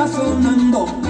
たすんど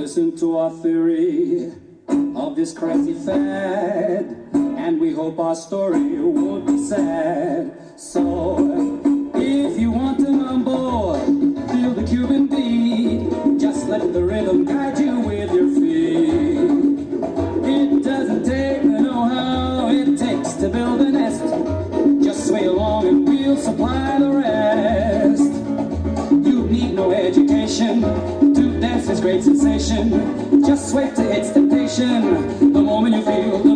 listen to our theory of this crazy fad, and we hope our story won't be sad. So great sensation. Just wait to expectation. The moment you feel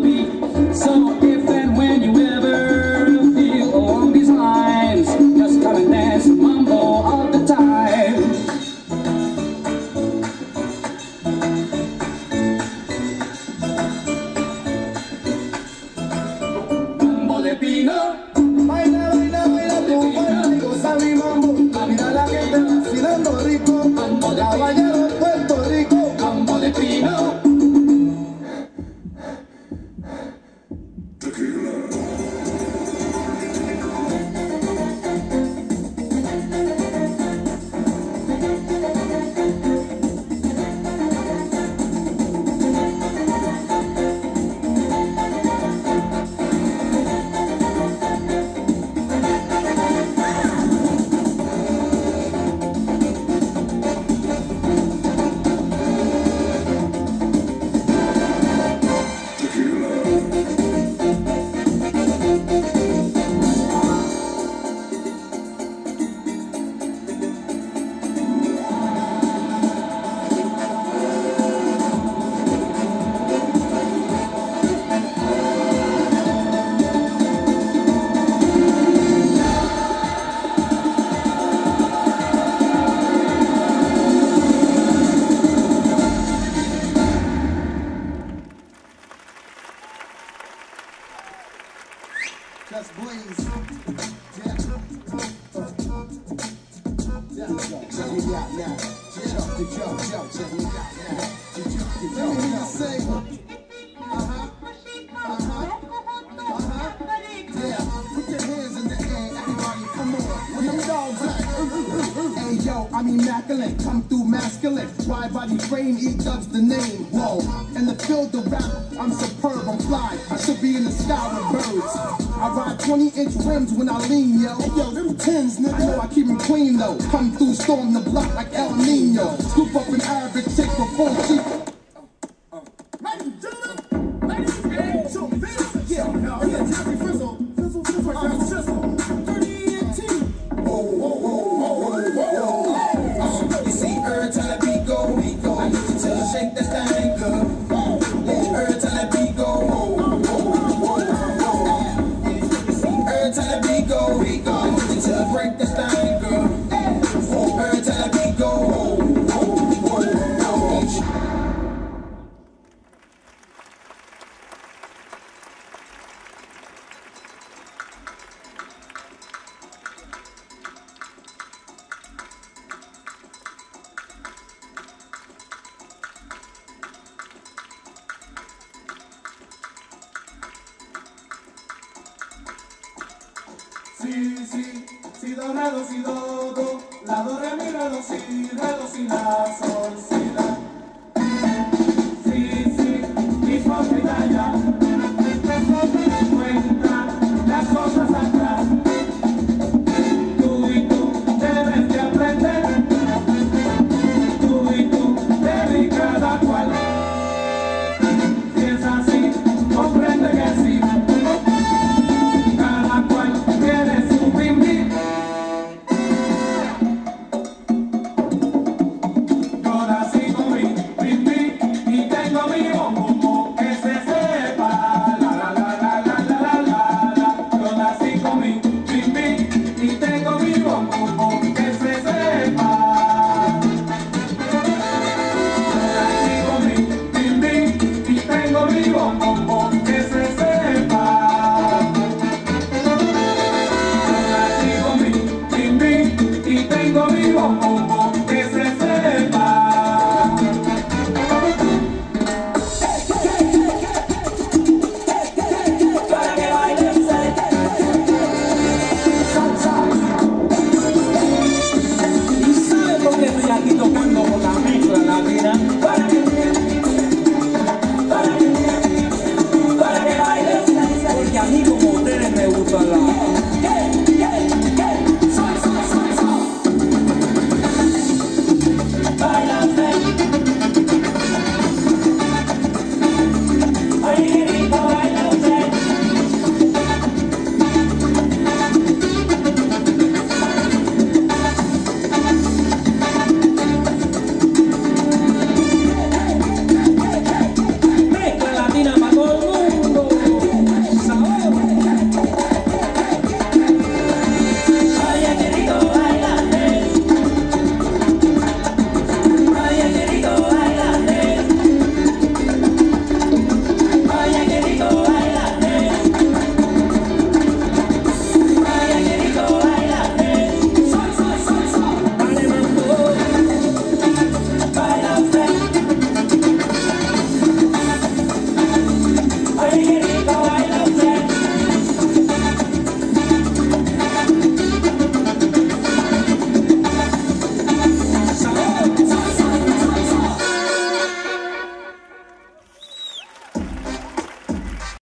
you me out now. You know. I'm immaculate, come through masculine. Wide body frame, eat dubs the name. Whoa, in the field of rap, I'm superb, I'm fly. I should be in the sky with birds. I ride 20 inch rims when I lean, yo. Hey, yo, little tens, nigga. I know I keep them clean, though. Come through, storm the block like El Nino. Scoop up an Arabic chick before she Break this thing, girl. Every time that beat go, Si, si, si, do, re, do, si, do, do, la, do, re, mi, re, do, si, re, do, si, la, sol, si, la. Si, si, mi, ya, aquí tocando con la mezcla latina.